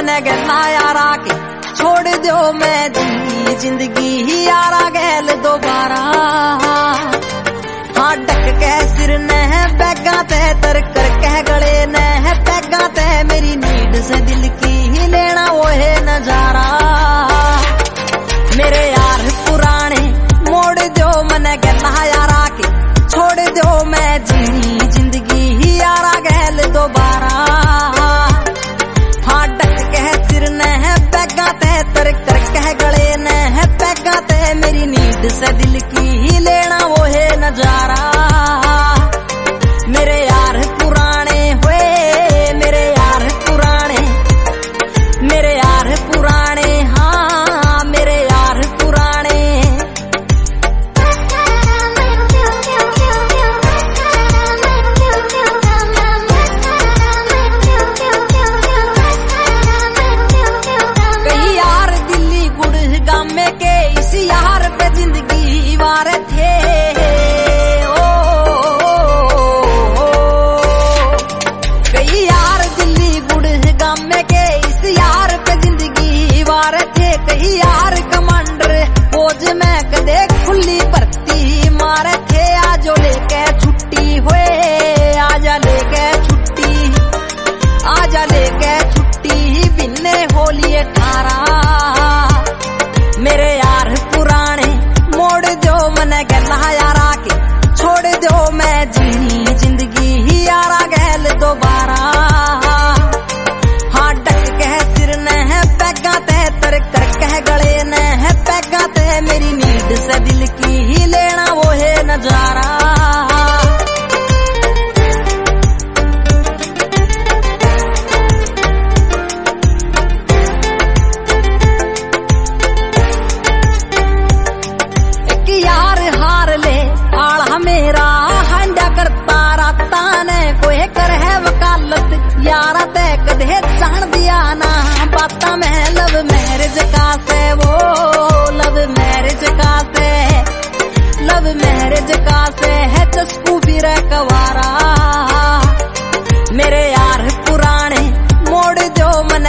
मैंने कहना यारा के छोड़ दो मैं दी ज़िंदगी ही यारा गैल दोबारा। दिल की ही लेना वो है नज़ारा।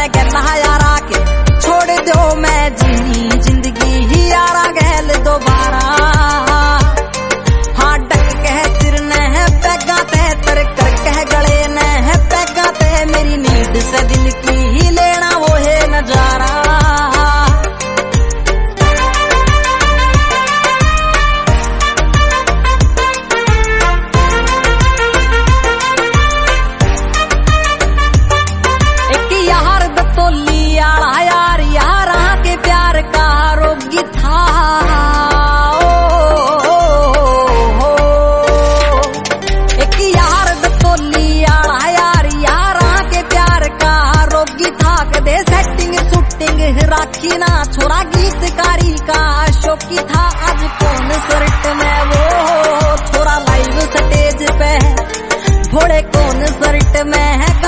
get my high घोड़े कौन सर्ट में है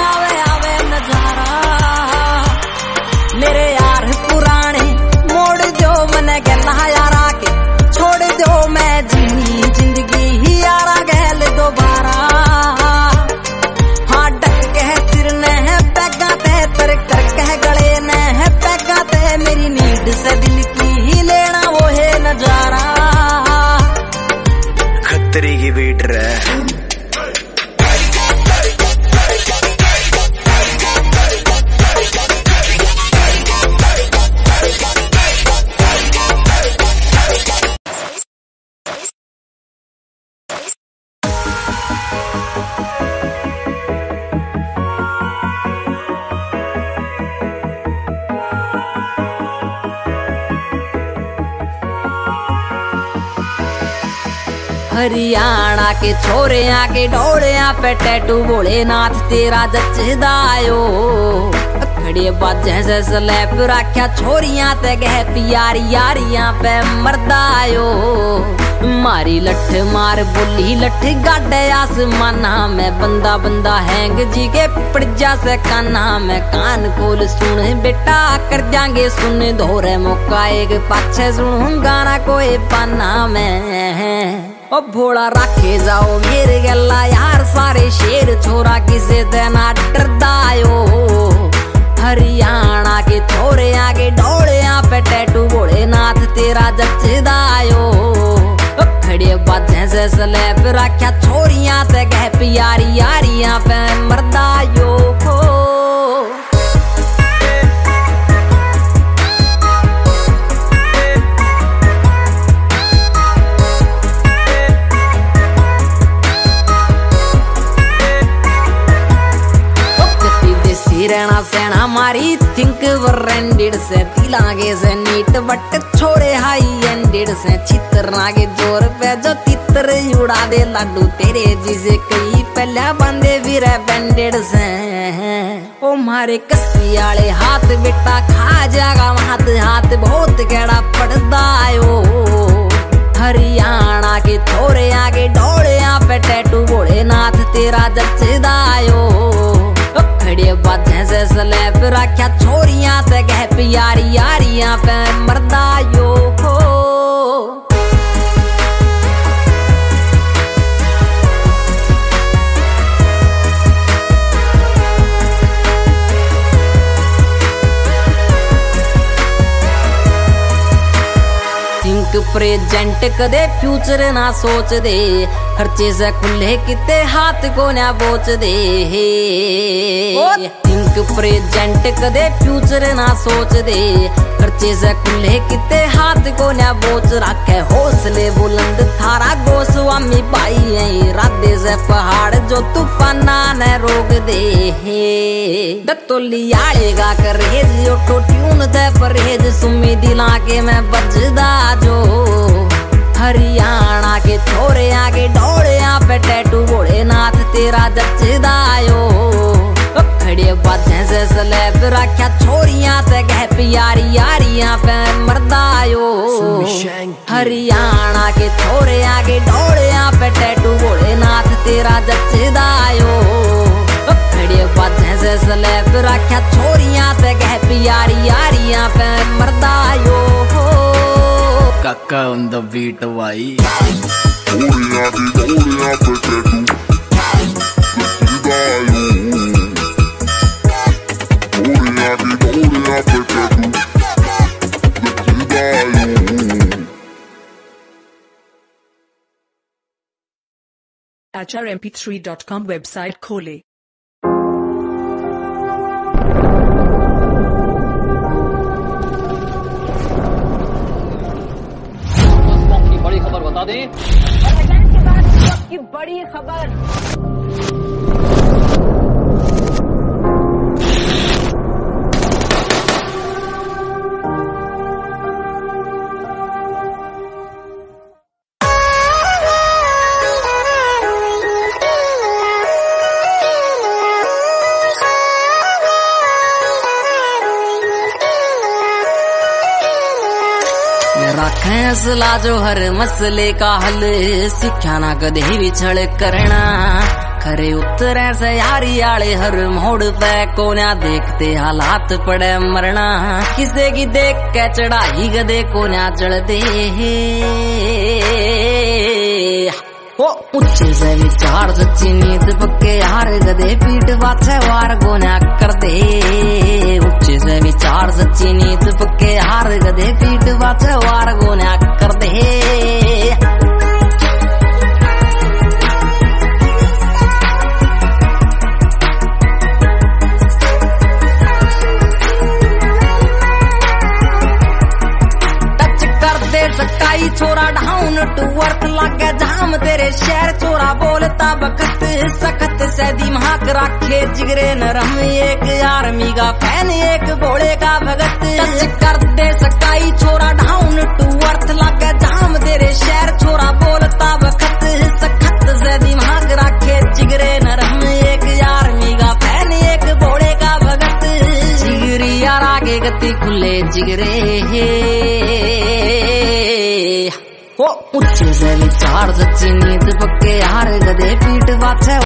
हरियाणा के छोरे के डोड़िया पे टैटू भोलेनाथ तेरा जचदा आयो। खड़े बाजे से स्लैप राख्या छोरिया ते गह प्यार यारिया पे मरदा आयो। मारी लठ मार बोली, लठ गाडे आसमाना मैं, बंदा बंदा हैंग जी के पड़जा से काना मैं। कान खोल सुन, बेटा कर जांगे सुन, धोरे मौका एक पाछे सुनूं गाना कोई पाना मैं। अब भोला राखे जाओ, गिर गला यार सारे शेर। छोरा किसे देना डरदा आयो। हरियाणा के थोड़े आगे डोलिया पे टैटू भोलेनाथ तेरा जचदा आयो। खड़े बाजे से स्लैप राख्या, छोरियाँ ते गह प्यारी यारियाँ पे मरदा यो खो मारी थिंक वरेंडेड से, तिलागे से नीट बट छोड़े हाई एंडेड से। चित्र नागे ज़ोर पे जो तितर उड़ा दे लाडू, तेरे जिसे कई पहला बंदे फिर बैंडेड से। ओ मारे कसी आले हाथ बेटा, खा जागा हाथ हाथ बहुत गड़ा पड़दा ओ। हरियाणा के छोरे आगे डोले पे टैटू बोले नाथ तेरा जचदायो रखा छोरिया ते गह प्यारी यारियाँ पे मरदा यो खो थिंक प्रेजेंट कदे फ्यूचर ना सोच दे खर्चे से खुले किते हाथ को ना बोच दे थिंक प्रेजेंट से खुले किते हाथ को ना बोच रखे। हौसले बुलंद थारा गोस्वामी भाई है। राधे से पहाड़ जो तूफाना न रोक दे दत्तोली आलेगा करेज ऑटो ट्यून दे परहेज। सुमी दिला के मैं बजदा जो। हरियाणा के छोरे आगे डोले पे टैटू बोले नाथ तेरा जचदायो खड़े बाजे से स्लैब रखा छोरियाँ ते गह प्यारी यारियाँ पे मर्दायो हरियाणा के छोरे आगे डोले पे टैटू बोले नाथ तेरा जचदायो खड़े बाजे से स्लैब रखा छोरियाँ ते गह प्यारी यारियाँ पे मर्दायो काका the beat भाई Oria di oria HRMP3.com website खोले। की बड़ी खबर बता दें। के बाद वक्त की बड़ी खबर। असला जो हर मसले का हल सिक्ख्या ना कदे भी छड़ करना। खरे उतरे से यारी आले हर मोड़ पे कोन्या देखते हालात पड़े मरना। किसे की देख के चढ़ाई गदे कोन्या चढ़ दे ओ ऊँचे से विचार सच्ची नींद पक्के यार गदे पीठ पाछे वार गोन्या कर दे ऊँचे से विचार सच्ची नींद पक्के यार गदे पीठ पाछे वार गोन्या सकाई छोरा डाउन टू अर्थ लागे जाम। तेरे शहर छोरा बोलता बखत सखत से दिमाग रखे जिगरे नरम। एक आर्मी का फ़ैन, एक घोड़े का भगत। टच कर दे सकाई छोरा डाउन टू अर्थ लागे जाम। तेरे शहर छोरा बोलता बखत सखत से दिमाग रखे जिगरे नरम। एक आर्मी का फ़ैन, एक घोड़े का भगत। जिगरी यार आगे गति खुले जिगरे। हो